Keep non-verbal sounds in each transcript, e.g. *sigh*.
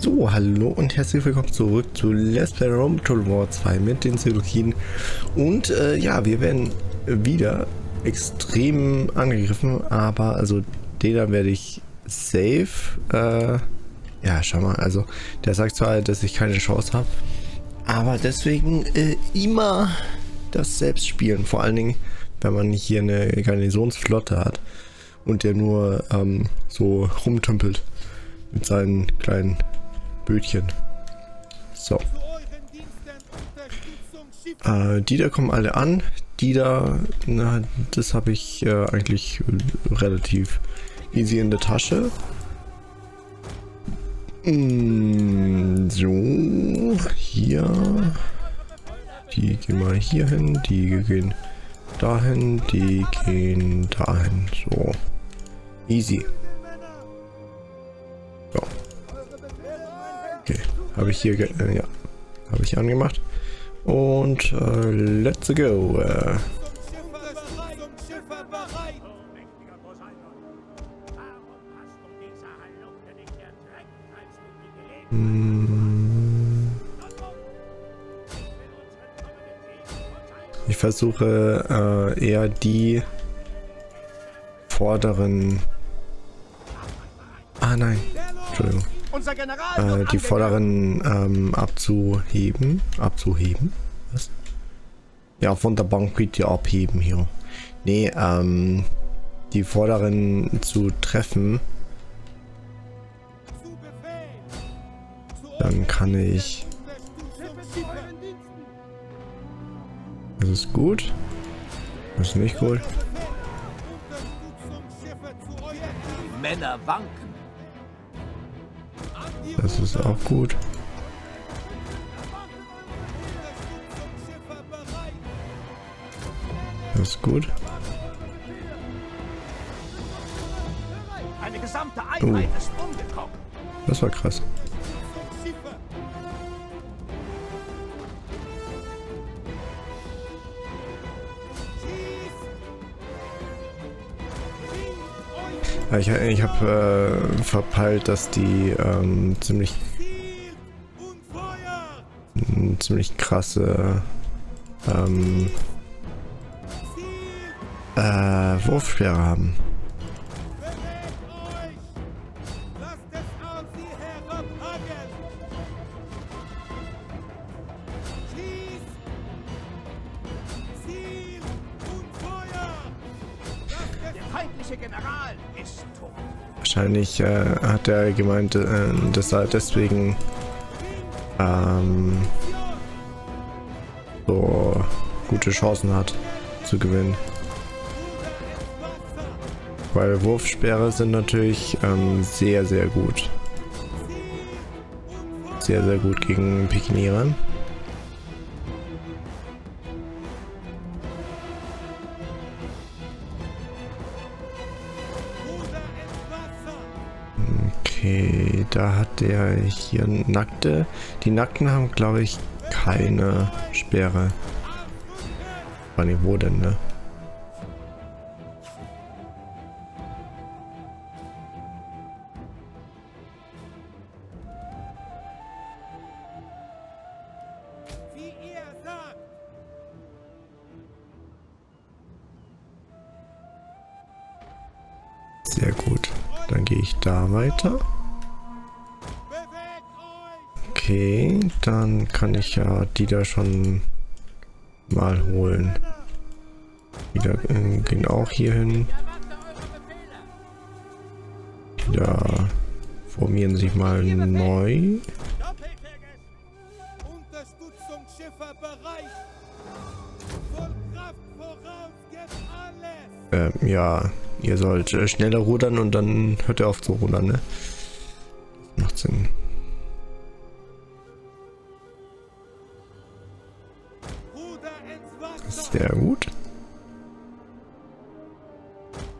So, hallo und herzlich willkommen zurück zu Let's Play Rome Total War 2 mit den Zelukiden. Und äh, ja, wir werden wieder extrem angegriffen, aber also den werde ich safe. Äh, ja, schau mal, also der sagt zwar, dass ich keine Chance habe, aber deswegen äh, immer das selbst spielen. Vor allen Dingen, wenn man hier eine Garnisonsflotte hat und der nur ähm, so rumtümpelt mit seinen kleinen Bötchen. So. Äh, die da kommen alle an. Die da, na, das habe ich äh, eigentlich relativ easy in der Tasche. Mm, so, hier. Die gehen mal hier hin, die gehen dahin, die gehen dahin. So. Easy. Habe ich hier, äh, ja, habe ich angemacht. Und äh, let's go. Äh. Ich versuche äh, eher die vorderen... Ah nein, Entschuldigung. Äh, die vorderen ähm, abzuheben. Abzuheben? Was? Ja, von der Bank bitte abheben hier. Nee, ähm, die vorderen zu treffen. Dann kann ich... Das ist gut. Das ist nicht gut. Männer wanken. Das ist auch gut. Das ist gut. Eine gesamte Einheit Oh. ist umgekommen. Das war krass. Ich, ich habe äh, verpeilt, dass die ähm, ziemlich ziemlich krasse ähm, äh, Wurfsperre haben. Wahrscheinlich äh, hat er gemeint, äh, dass er deswegen ähm, so gute Chancen hat zu gewinnen. Weil Wurfsperre sind natürlich ähm, sehr, sehr gut. Sehr, sehr gut gegen Pikiniere. Der hier Nackte. Die Nackten haben, glaube ich, keine Sperre. War nicht wo denn, ne? Sehr gut. Dann gehe ich da weiter. Okay, dann kann ich ja die da schon mal holen. Die da äh, gehen auch hier hin. Die da formieren sich mal neu. Ähm, ja, ihr sollt äh, schneller rudern und dann hört ihr auf zu rudern, ne? Macht Sinn. Sehr gut.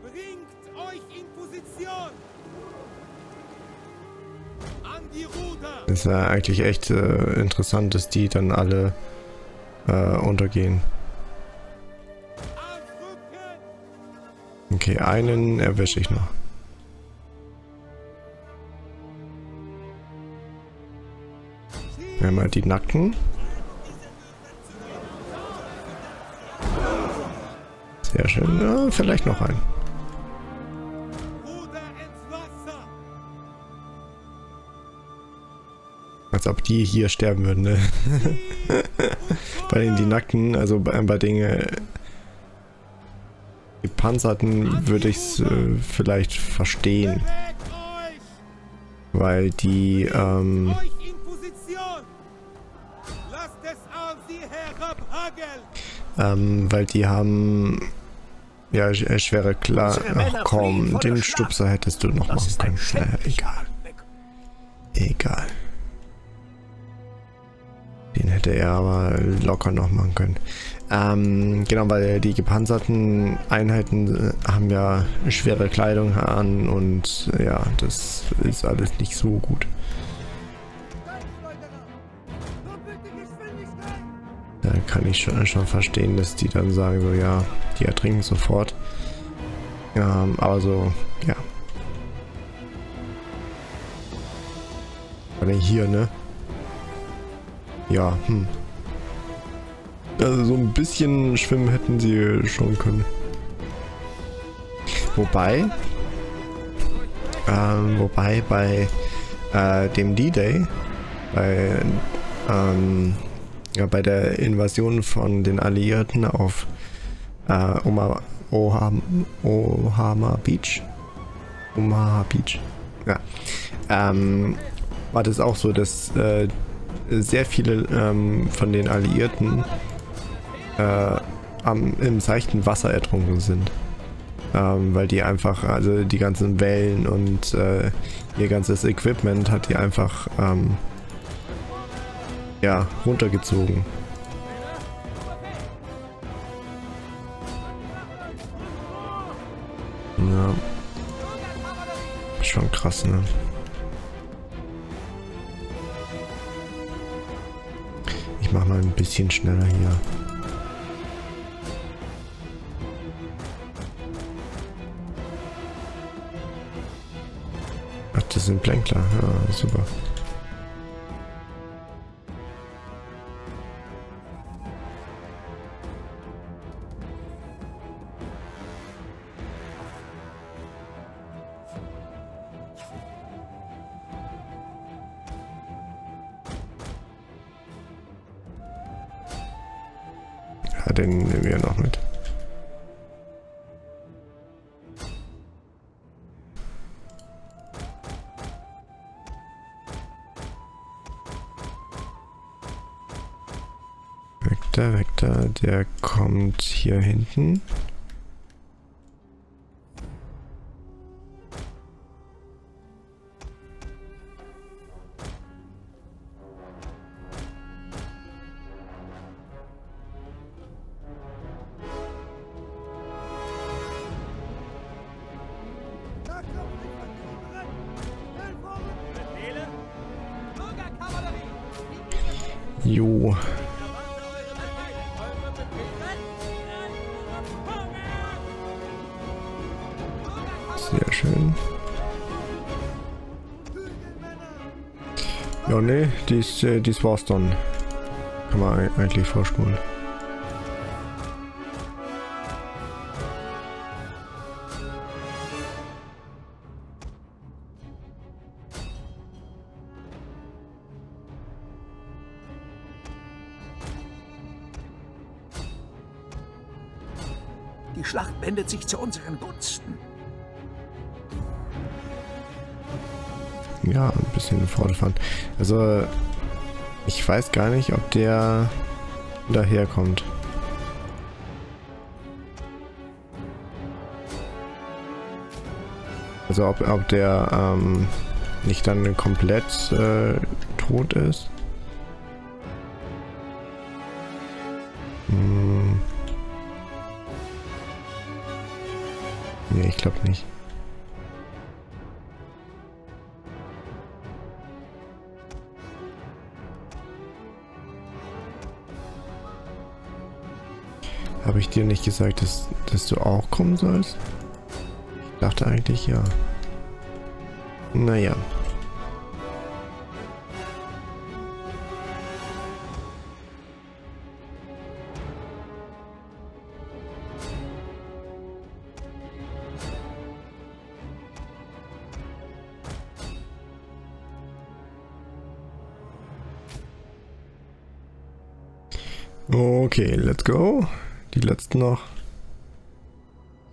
Bringt euch in Position! An die Ruder! Ist ja eigentlich echt äh, interessant, dass die dann alle äh, untergehen. Okay, einen erwische ich noch. Einmal die Nacken. Sehr schön. Ja, vielleicht noch ein. Als ob die hier sterben würden, ne? *laughs* bei den die Nackten, also bei, bei den äh, gepanzerten würde ich es äh, vielleicht verstehen, weil die, ähm, ähm, weil die haben ja sch- äh, schwere klar. Ach komm, den. Stupser hättest du noch Das machen können. Naja, egal, egal. Den hätte er aber locker noch machen können. Ähm, genau, weil die gepanzerten Einheiten äh, haben ja schwere Kleidung an und ja, das ist alles nicht so gut. Da kann ich schon, schon verstehen, dass die dann sagen so, ja, die ertrinken sofort. Ähm, aber so, ja. Aber hier, ne? Ja, hm. Also so ein bisschen schwimmen hätten sie schon können. Wobei, ähm, wobei bei äh, dem D-Day, bei, ähm, ja, bei der Invasion von den Alliierten auf äh, Oma, Oham, Ohama Beach, Omaha Beach, ja, ähm, war das auch so, dass äh, sehr viele ähm, von den Alliierten äh, am, im seichten Wasser ertrunken sind. Ähm, weil die einfach, also die ganzen Wellen und äh, ihr ganzes Equipment hat die einfach ähm, ja, runtergezogen. Ja. Schon krass, ne? Ich mach mal ein bisschen schneller hier. Ach, das sind Plänkler. Ja, super. Weg da. Der kommt hier hinten. Dies, äh, dies war's dann. Kann man ei- eigentlich vorspulen. Die Schlacht wendet sich zu unseren Gunsten. Ja, ein bisschen fortfahren. Also, ich weiß gar nicht, ob der daherkommt. Also ob, ob der ähm, nicht dann komplett äh, tot ist. Habe ich dir nicht gesagt, dass, dass du auch kommen sollst? Ich dachte eigentlich ja. Naja. Okay, let's go. Die letzten noch.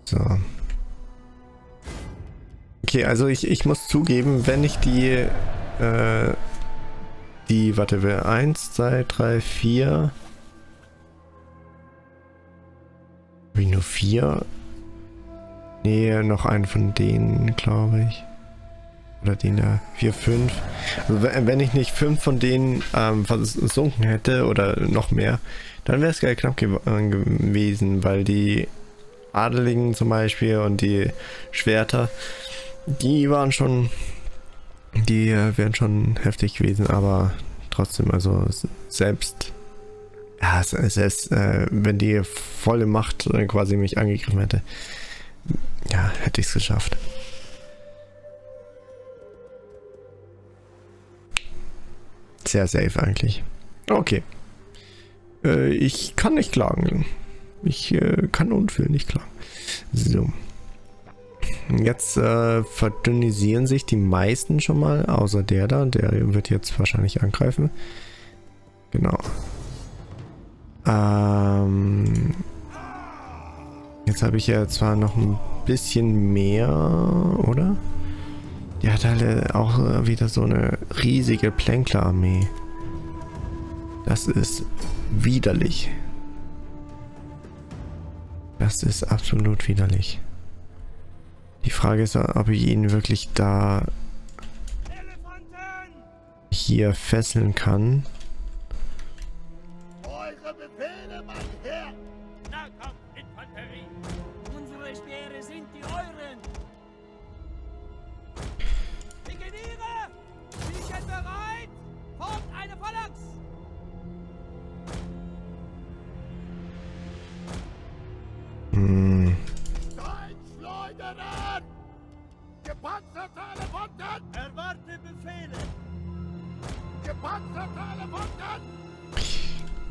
So. Okay, also ich, ich muss zugeben, wenn ich die, äh, die, warte, wer 1, 2, 3, 4, wie nur 4? Nee, noch einen von denen, glaube ich. Oder den da, 4, 5. Also wenn ich nicht 5 von denen ähm, versunken hätte oder noch mehr, dann wäre es geil knapp gew äh, gewesen, weil die Adeligen zum Beispiel und die Schwerter, die waren schon, die äh, wären schon heftig gewesen, aber trotzdem, also selbst, ja, selbst äh, wenn die volle Macht äh, quasi mich angegriffen hätte, ja, hätte ich es geschafft. Sehr safe eigentlich. Okay. Äh, ich kann nicht klagen. Ich äh, kann unfühlen, nicht klagen. So. Jetzt äh, verdünnisieren sich die meisten schon mal, außer der da. Der wird jetzt wahrscheinlich angreifen. Genau. Ähm, jetzt habe ich ja zwar noch ein bisschen mehr, oder? Die hat halt auch wieder so eine riesige Plänkler-Armee. Das ist widerlich. Das ist absolut widerlich. Die Frage ist, ob ich ihn wirklich da hier fesseln kann.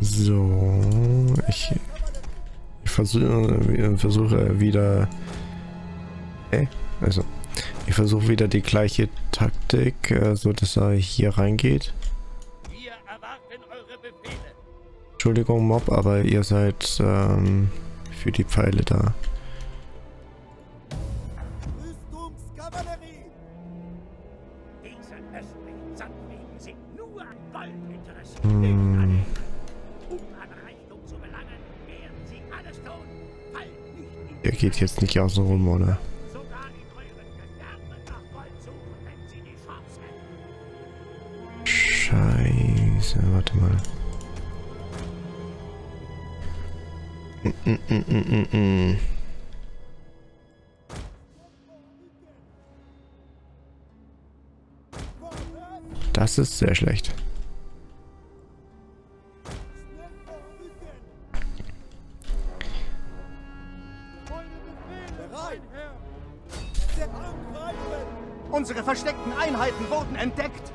So, ich, ich versuche, versuche wieder, äh, also ich versuche wieder die gleiche Taktik, äh, so dass er hier reingeht. Entschuldigung Mob, aber ihr seid ähm, für die Pfeile da. Hm. Er geht jetzt nicht außen rum, oder? Scheiße, warte mal. Das ist sehr schlecht. Versteckten Einheiten wurden entdeckt.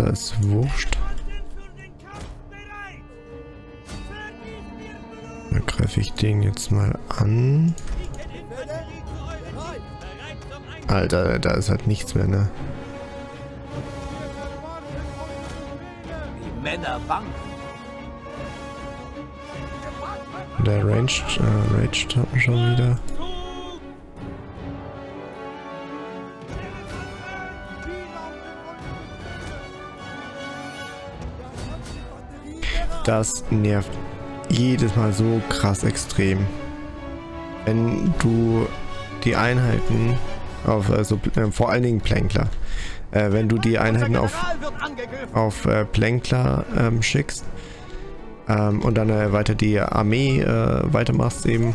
Da ist wurscht. Dann greife ich den jetzt mal an. Alter, da ist halt nichts mehr, ne? Der Ranged, äh, Ranged schon wieder. Das nervt jedes Mal so krass extrem. Wenn du die Einheiten auf, also äh, vor allen Dingen Plänkler, äh, wenn du die Einheiten auf, auf äh, Plänkler ähm, schickst ähm, und dann äh, weiter die Armee äh, weitermachst eben,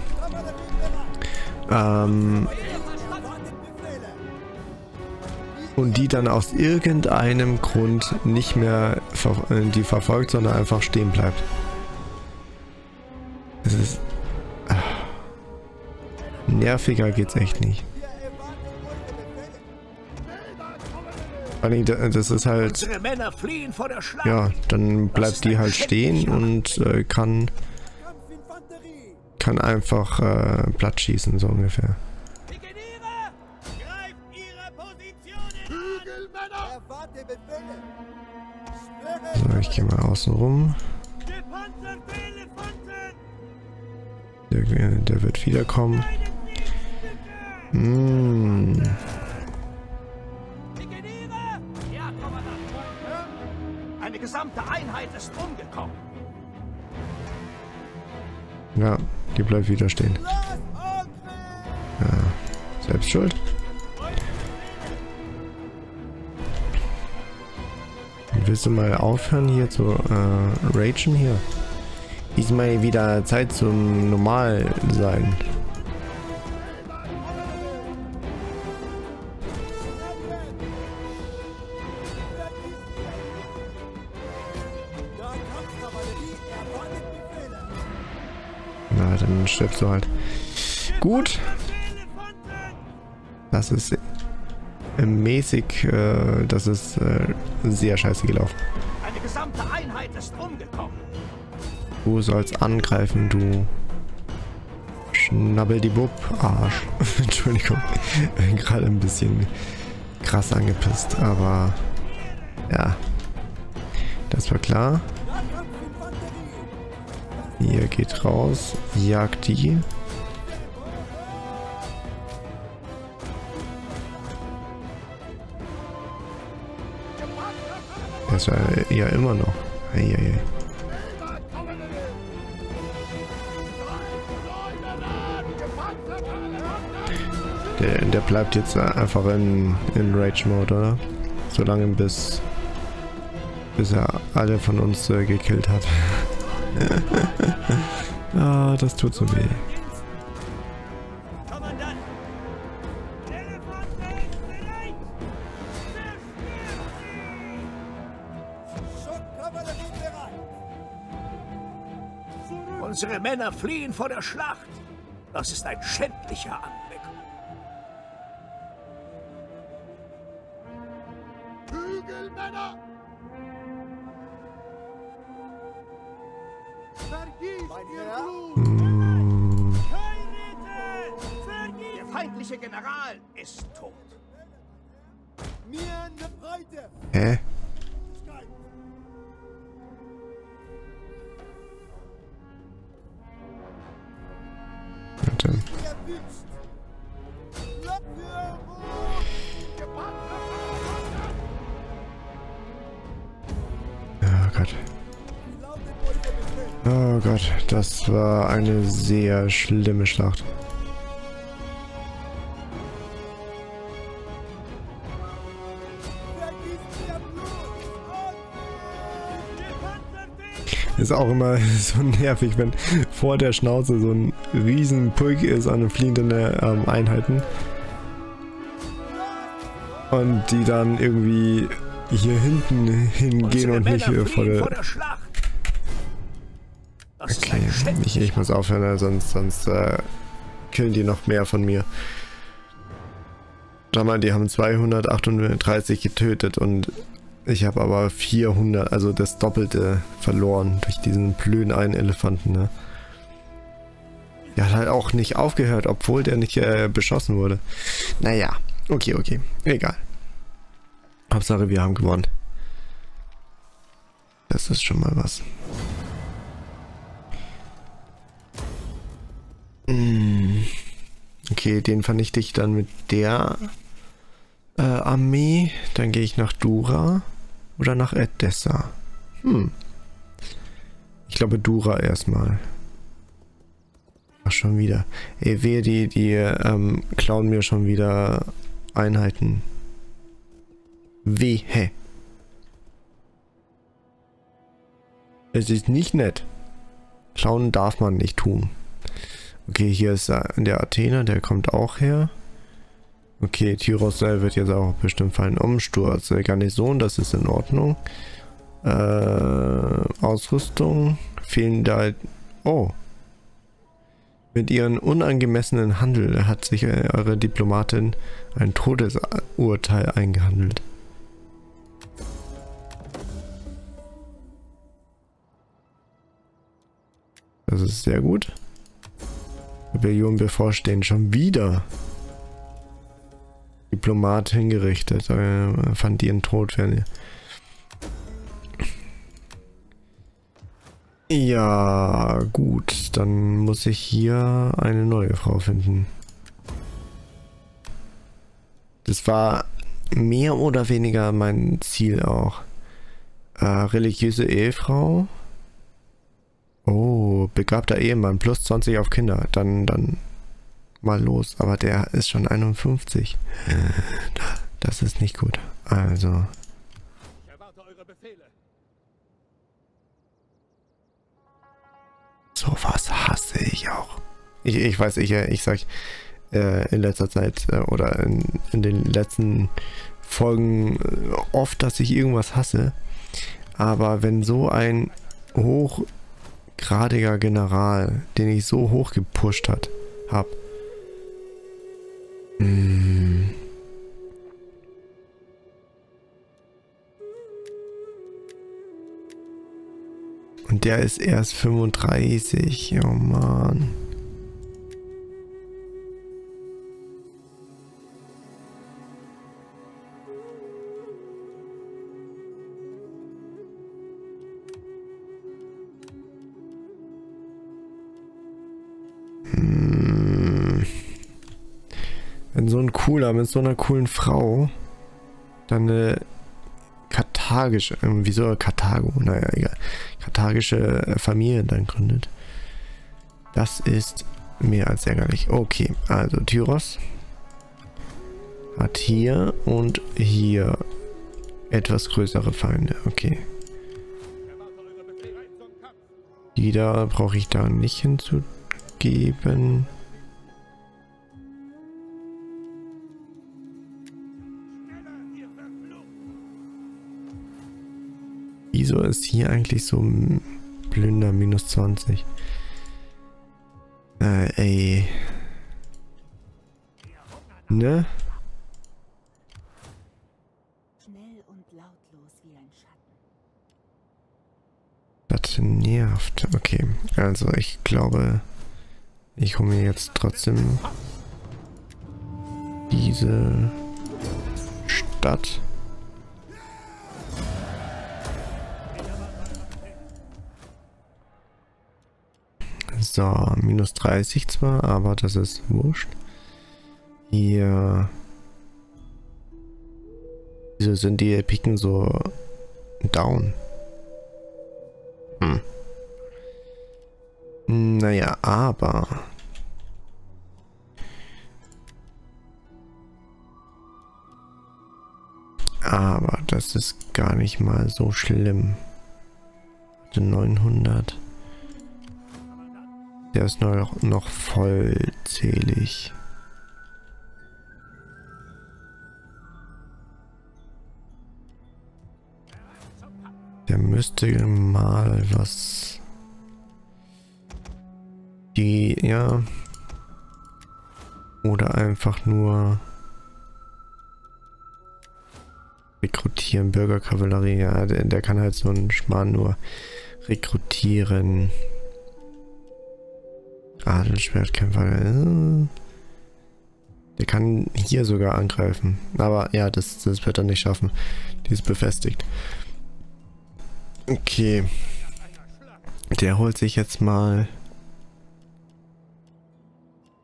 ähm, und die dann aus irgendeinem Grund nicht mehr ver äh, die verfolgt, sondern einfach stehen bleibt. Es ist... Ah. Nerviger geht's echt nicht. Vor allem, da- das ist halt... Ja, dann bleibt die halt stehen und äh, kann, kann einfach äh, platt schießen, so ungefähr. So, ich gehe mal außen rum. gepanzerte Elefanten! Der, der wird wiederkommen. Mm. Ja, Kommandant. Eine gesamte Einheit ist umgekommen. Ja, die bleibt wieder stehen. Angreifen! Selbst schuld. Willst du mal aufhören hier zu äh, ragen hier? Ist mal wieder Zeit zum Normal sein. Na, dann stirbst du halt. Gut, das ist mäßig, äh, das ist äh, sehr scheiße gelaufen. Eine gesamte Einheit ist umgekommen. Du sollst angreifen, du Schnabbel die Bub, Arsch. *laughs* Entschuldigung, *laughs* gerade ein bisschen krass angepisst, aber ja, das war klar. Ihr geht raus, jagt die. Das war ja immer noch. Eieiei. Der, der bleibt jetzt einfach in, in Rage-Mode, oder? Solange bis, bis er alle von uns äh, gekillt hat. *laughs* ah, das tut so weh. Männer fliehen vor der Schlacht. Das ist ein schändlicher Anblick. Hügelmänner! Vergießt ihr Blut! Der feindliche General ist tot. Mir eine Breite! hä? Oh Gott. Oh Gott, das war eine sehr schlimme Schlacht. Ist auch immer *laughs* so nervig, wenn vor der Schnauze so ein riesen Pulk ist an fliehenden ähm, Einheiten. Und die dann irgendwie hier hinten hingehen und nicht hier vor der... vor der Okay, ich, ich muss aufhören, sonst, sonst äh, killen die noch mehr von mir. Schau mal, die haben 238 getötet und ich habe aber 400, also das Doppelte verloren durch diesen blöden einen Elefanten, ne? Der hat halt auch nicht aufgehört, obwohl der nicht äh, beschossen wurde. Naja, okay, okay, egal. Hauptsache, wir haben gewonnen. Das ist schon mal was. Mm. Okay, den vernichte ich dann mit der äh, Armee. Dann gehe ich nach Dura oder nach Edessa. Hm. Ich glaube Dura erstmal. Ach, schon wieder. Ey, wehe, die, die ähm, klauen mir schon wieder Einheiten. Wehe. Es ist nicht nett. Klauen darf man nicht tun. Okay, hier ist äh, der Athener, der kommt auch her. Okay, Tyros äh, wird jetzt auch bestimmt fallen. Umsturz. Äh, Garnison, das ist in Ordnung. Äh, Ausrüstung. Fehlen da... Oh. Mit ihrem unangemessenen Handel hat sich äh, eure Diplomatin ein Todesurteil eingehandelt. Das ist sehr gut. Rebellion bevorstehen. Schon wieder. Diplomat hingerichtet. Äh, fand ihren Tod werden. Ja, gut. Dann muss ich hier eine neue Frau finden. Das war mehr oder weniger mein Ziel auch. Äh, religiöse Ehefrau. Oh, begabter Ehemann, plus 20 auf Kinder. Dann, dann mal los. Aber der ist schon 51. *laughs* Das ist nicht gut. Also. Ich erwarte eure Befehle. Sowas hasse ich auch. Ich, ich weiß, ich, ich sag äh, in letzter Zeit äh, oder in, in den letzten Folgen äh, oft, dass ich irgendwas hasse. Aber wenn so ein hochgradiger General, den ich so hoch gepusht hat, hab, Und der ist erst 35. Oh Mann. Hm. Wenn so ein cooler, mit so einer coolen Frau dann eine karthagische, äh, wieso Karthago, naja, egal, karthagische Familie dann gründet. Das ist mehr als ärgerlich. Okay, also Tyros hat hier und hier etwas größere Feinde. Okay. Die da brauche ich da nicht hinzugeben. Wieso ist hier eigentlich so ein Plünder minus 20? Äh, ey. Ne? Schnell und lautlos wie ein Schatten. Das nervt. Okay, also ich glaube, ich hole mir jetzt trotzdem diese Stadt. So, minus 30 zwar, aber das ist wurscht. Hier. Wieso sind die Piken so down? Hm. Naja, aber... Aber das ist gar nicht mal so schlimm. 900. Der ist noch, noch vollzählig. Der müsste mal was... Die, ja... Oder einfach nur... Rekrutieren, Bürgerkavallerie, ja, der, der kann halt so einen Schmarrn nur rekrutieren. Adelsschwertkämpfer. Äh, der kann hier sogar angreifen. Aber ja, das, das wird er nicht schaffen. Die ist befestigt. Okay. Der holt sich jetzt mal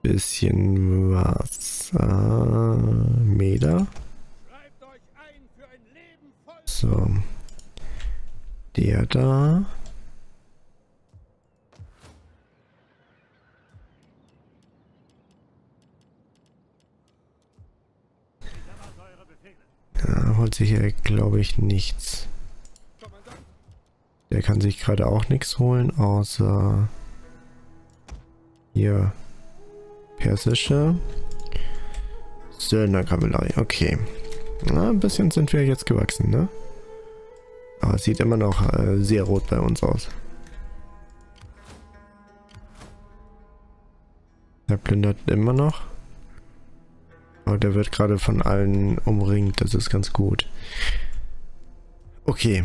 bisschen was. Äh, Meter. So. Der da. Da holt sich er, glaube ich, nichts. Der kann sich gerade auch nichts holen, außer hier persische. Söldnerkavallerie, okay. Na, ein bisschen sind wir jetzt gewachsen, ne? Aber es sieht immer noch äh, sehr rot bei uns aus. Der plündert immer noch. Aber der wird gerade von allen umringt, das ist ganz gut. Okay.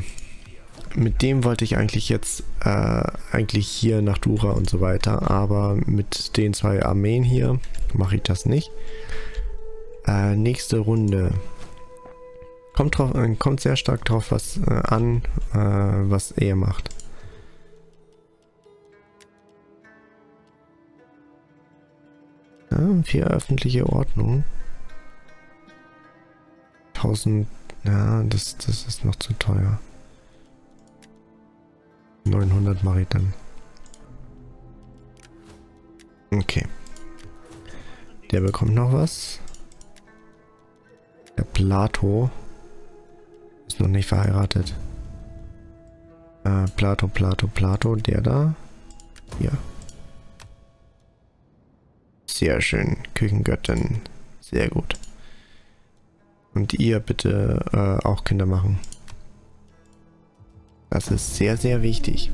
Mit dem wollte ich eigentlich jetzt äh, eigentlich hier nach Dura und so weiter, aber mit den zwei Armeen hier mache ich das nicht. Äh, nächste Runde. Kommt, drauf, äh, kommt sehr stark drauf was äh, an, äh, was er macht. Ja, vier öffentliche Ordnung. 1000, ja, das, das ist noch zu teuer. 900 mache ich dann. Okay. Der bekommt noch was. Der Plato ist noch nicht verheiratet. Äh, Plato, Plato, Plato, der da. Hier. Sehr schön. Küchengöttin. Sehr gut. Und ihr bitte äh, auch Kinder machen. Das ist sehr, sehr wichtig.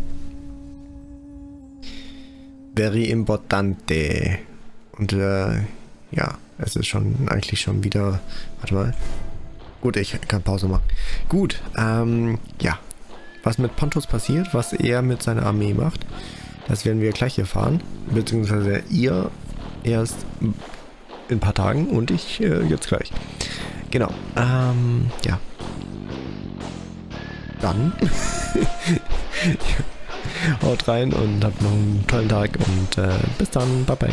Very importante. Und äh, ja, es ist schon eigentlich schon wieder... Warte mal. Gut, ich kann Pause machen. Gut, ähm, ja. Was mit Pontus passiert, was er mit seiner Armee macht, das werden wir gleich erfahren. Beziehungsweise ihr erst in ein paar Tagen und ich äh, jetzt gleich. Genau, ähm, ja. Dann *laughs* haut rein und habt noch einen tollen Tag und äh, bis dann. Bye bye.